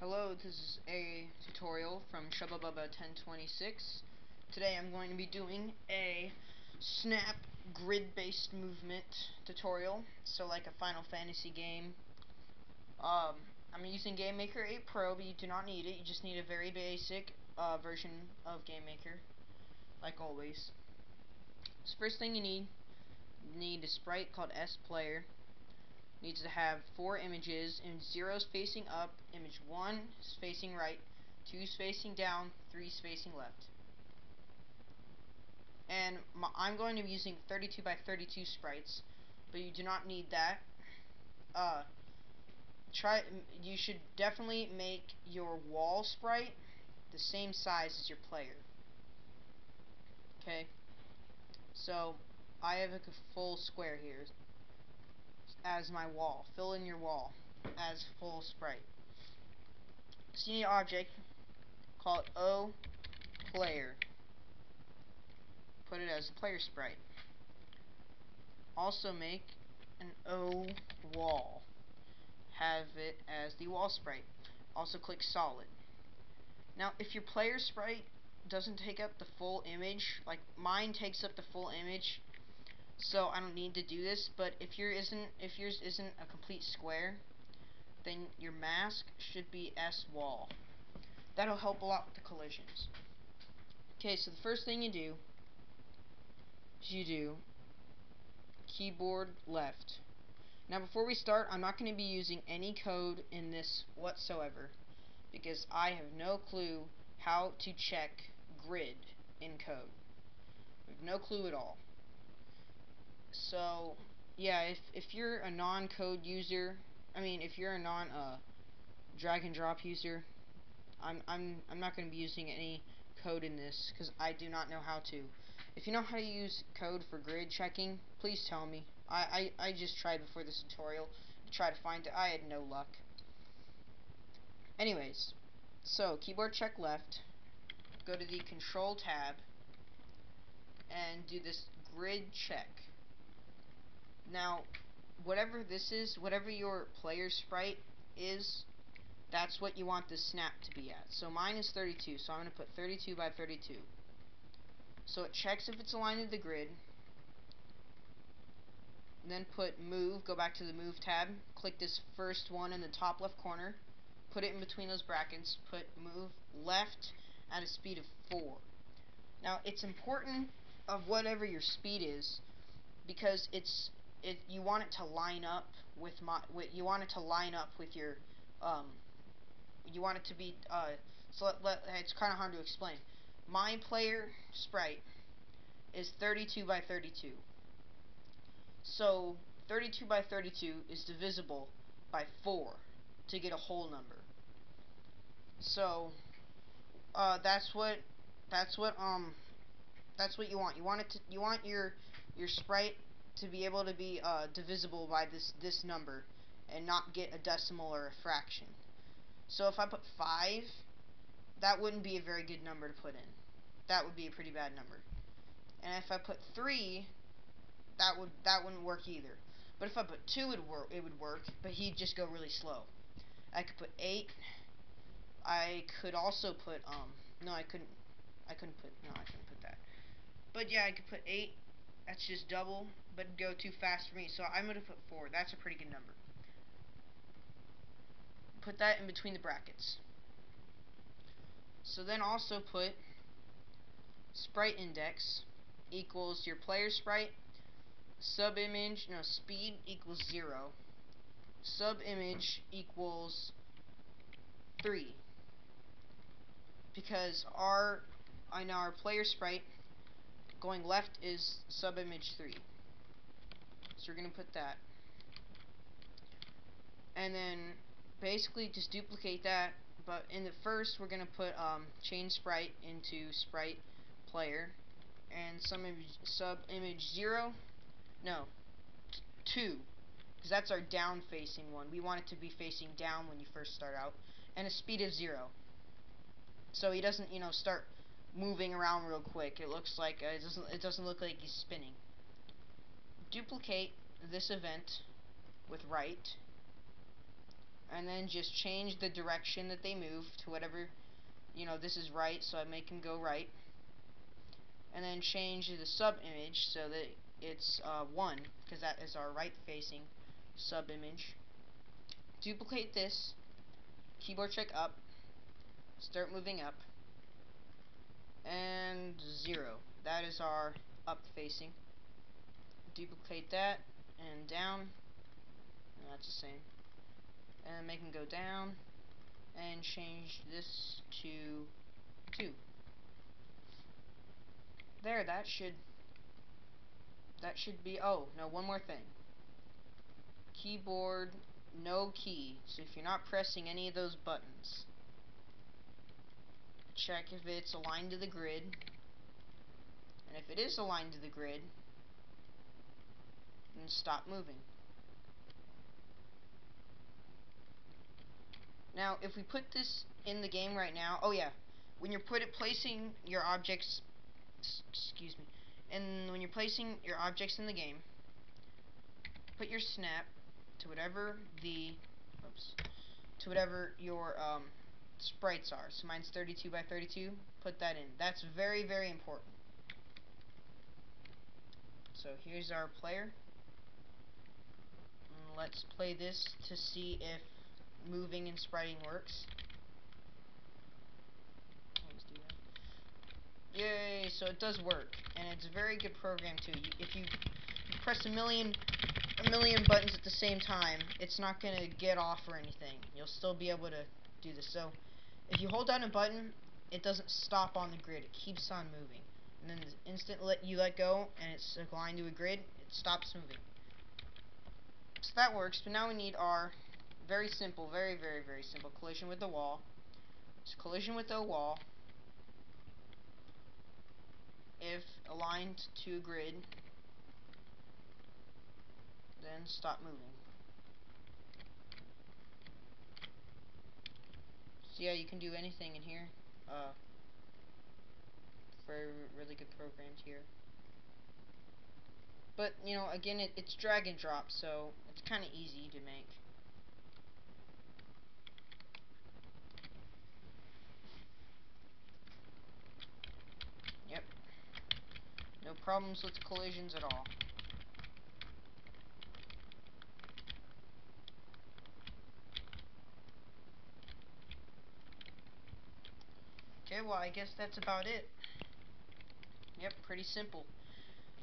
Hello, this is a tutorial from Chubbabubba1026. Today I'm going to be doing a snap grid-based movement tutorial, so like a Final Fantasy game. Um, I'm using GameMaker 8 Pro, but you do not need it. You just need a very basic uh, version of GameMaker, like always. So first thing you need, you need a sprite called S Player needs to have four images, image 0 is facing up, image 1 is facing right, 2 is facing down, 3 is facing left. And my, I'm going to be using 32 by 32 sprites, but you do not need that. Uh, try. You should definitely make your wall sprite the same size as your player. Okay. So I have a full square here as my wall. Fill in your wall as full sprite. So you need an object, call it O player. Put it as player sprite. Also make an O wall. Have it as the wall sprite. Also click solid. Now if your player sprite doesn't take up the full image, like mine takes up the full image, so I don't need to do this, but if yours isn't if yours isn't a complete square, then your mask should be S wall. That'll help a lot with the collisions. Okay, so the first thing you do is you do keyboard left. Now before we start, I'm not going to be using any code in this whatsoever because I have no clue how to check grid in code. I have no clue at all. So, yeah, if if you're a non-code user, I mean, if you're a non uh, and drop user, I'm I'm I'm not going to be using any code in this because I do not know how to. If you know how to use code for grid checking, please tell me. I, I, I just tried before this tutorial to try to find it. I had no luck. Anyways, so keyboard check left, go to the control tab, and do this grid check. Now, whatever this is, whatever your player sprite is, that's what you want the snap to be at. So mine is 32, so I'm going to put 32 by 32. So it checks if it's aligned to the grid. Then put move, go back to the move tab, click this first one in the top left corner, put it in between those brackets, put move left at a speed of 4. Now it's important of whatever your speed is because it's it you want it to line up with my with, you want it to line up with your um you want it to be uh so let, let, it's kind of hard to explain. My player sprite is 32 by 32. So 32 by 32 is divisible by 4 to get a whole number. So uh, that's what that's what um that's what you want. You want it to you want your your sprite to be able to be uh, divisible by this this number and not get a decimal or a fraction. So if I put 5, that wouldn't be a very good number to put in. That would be a pretty bad number. And if I put 3, that would that wouldn't work either. But if I put 2 it would work it would work, but he'd just go really slow. I could put 8. I could also put um no, I couldn't I couldn't put no, I couldn't put that. But yeah, I could put 8 that's just double, but go too fast for me. So I'm going to put 4. That's a pretty good number. Put that in between the brackets. So then also put sprite index equals your player sprite sub image no speed equals 0 sub image equals 3 because our I know our player sprite going left is subimage 3. So we're going to put that. And then basically just duplicate that, but in the first we're going to put um, sprite into sprite player and sub image 0, no, 2, because that's our down facing one. We want it to be facing down when you first start out, and a speed of 0. So he doesn't, you know, start moving around real quick. It looks like uh, it doesn't it doesn't look like he's spinning. Duplicate this event with right. and then just change the direction that they move to whatever you know this is right so I make him go right and then change the sub image so that it's uh, 1 because that is our right facing sub image duplicate this keyboard check up start moving up and 0 that is our up facing. Duplicate that and down. That's the same. And make them go down and change this to 2 there that should that should be oh no one more thing. Keyboard no key. So if you're not pressing any of those buttons check if it's aligned to the grid. And if it is aligned to the grid then stop moving. Now, if we put this in the game right now, oh yeah, when you're put it, placing your objects, excuse me, and when you're placing your objects in the game, put your snap to whatever the, oops, to whatever your um, sprites are. So mine's 32 by 32. Put that in. That's very, very important. So here's our player. Let's play this to see if moving and spriting works. Yay, so it does work, and it's a very good program too. If you, you press a million a million buttons at the same time, it's not going to get off or anything. You'll still be able to do this. So, if you hold down a button, it doesn't stop on the grid. It keeps on moving. And then the instant let you let go, and it's aligned to a grid, it stops moving. So that works, but now we need our very simple, very, very, very simple. Collision with the wall. It's collision with the wall. If aligned to a grid, then stop moving. So yeah, you can do anything in here. Uh, very really good programs here. But, you know, again, it, it's drag and drop, so it's kind of easy to make. Yep. No problems with collisions at all. Well, I guess that's about it. Yep, pretty simple.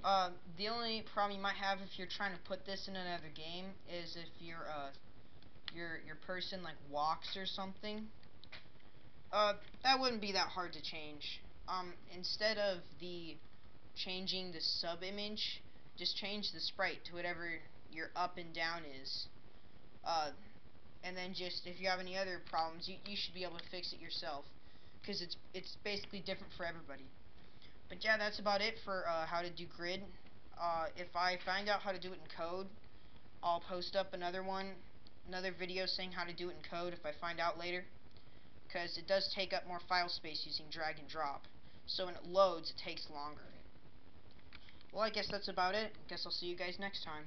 Uh, the only problem you might have if you're trying to put this in another game is if your uh, your your person like walks or something. Uh, that wouldn't be that hard to change. Um, instead of the changing the sub image, just change the sprite to whatever your up and down is. Uh, and then just if you have any other problems, you, you should be able to fix it yourself because it's it's basically different for everybody. But yeah, that's about it for uh, how to do grid. Uh, if I find out how to do it in code, I'll post up another one, another video saying how to do it in code if I find out later. Because it does take up more file space using drag and drop. So when it loads, it takes longer. Well, I guess that's about it. I guess I'll see you guys next time.